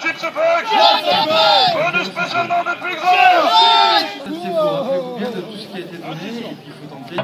fuck Bonus spécialement depuis grand C'est pour rappelez-vous bien de tout ce qui a été donné il faut tenter.